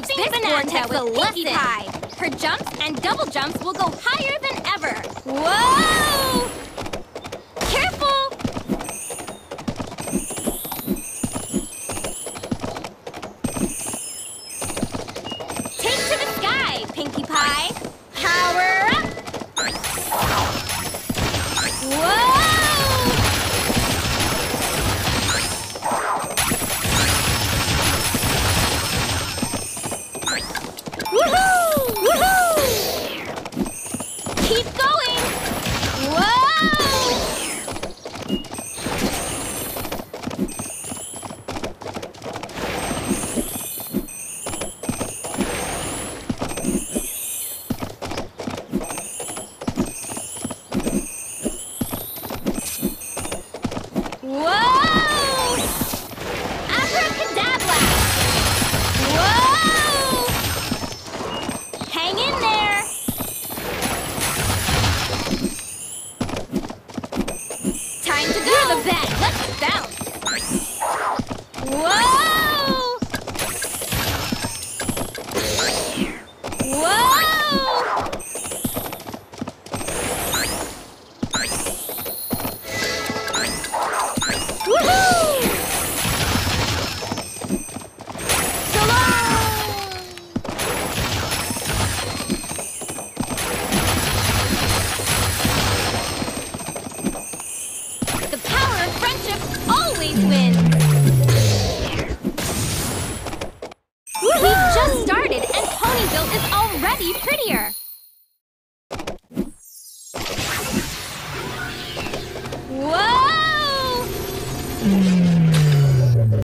gives this with a lesson. Pie. Her jumps and double jumps will go higher than ever. Whoa! keep うん。